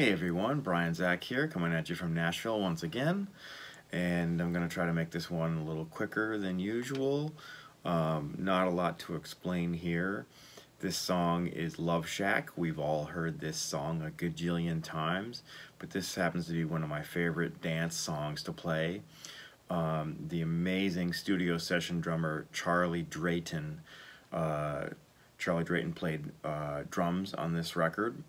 Hey everyone, Brian Czach here, coming at you from Nashville once again. And I'm going to try to make this one a little quicker than usual. Um, not a lot to explain here. This song is Love Shack. We've all heard this song a gajillion times, but this happens to be one of my favorite dance songs to play. Um, the amazing studio session drummer Charlie Drayton. Uh, Charlie Drayton played uh, drums on this record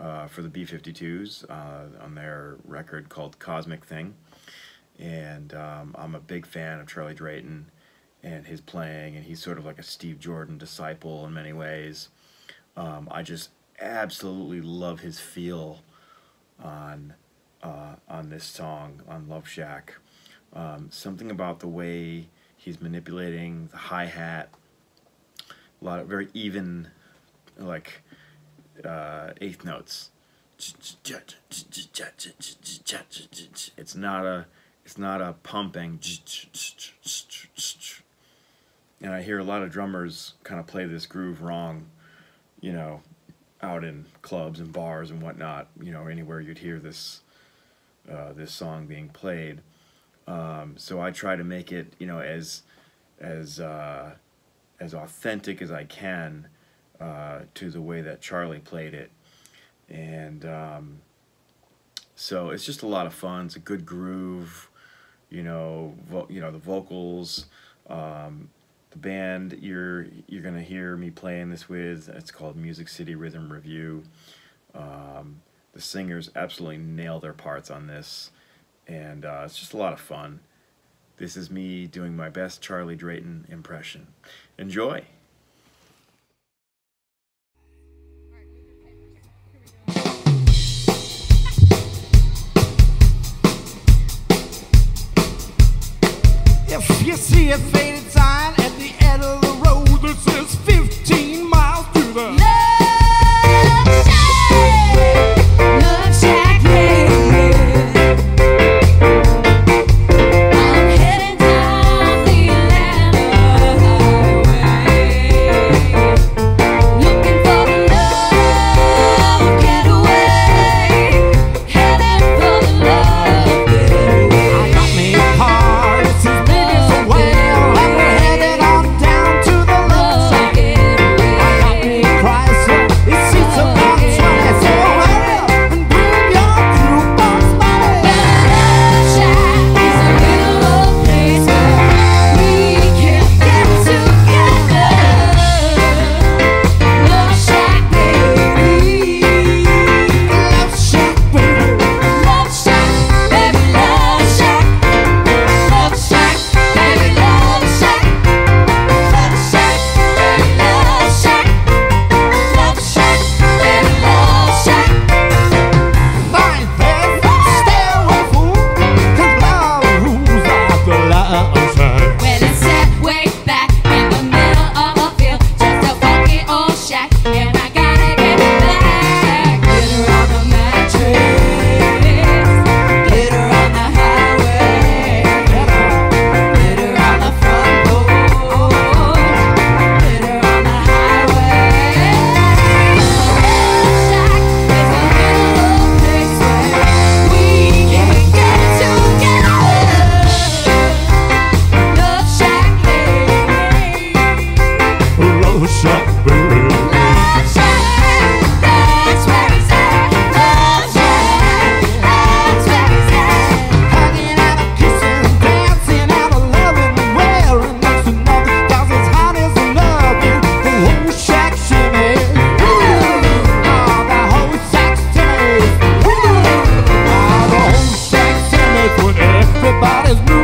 uh, for the B-52s uh, on their record called Cosmic Thing. And um, I'm a big fan of Charlie Drayton and his playing, and he's sort of like a Steve Jordan disciple in many ways. Um, I just absolutely love his feel on uh, on this song on Love Shack. Um, something about the way he's manipulating the hi hat, a lot of very even, like uh, eighth notes. It's not a it's not a pumping. And I hear a lot of drummers kind of play this groove wrong, you know, out in clubs and bars and whatnot, you know, anywhere you'd hear this uh, this song being played. Um, so I try to make it, you know, as as uh, as authentic as I can uh, to the way that Charlie played it. And um, so it's just a lot of fun. It's a good groove, you know, you know the vocals, um, the band you're you're gonna hear me playing this with. It's called Music City Rhythm Review. Um, the singers absolutely nail their parts on this, and uh, it's just a lot of fun. This is me doing my best Charlie Drayton impression. Enjoy! You see a faded sign at the end of Everybody's moving.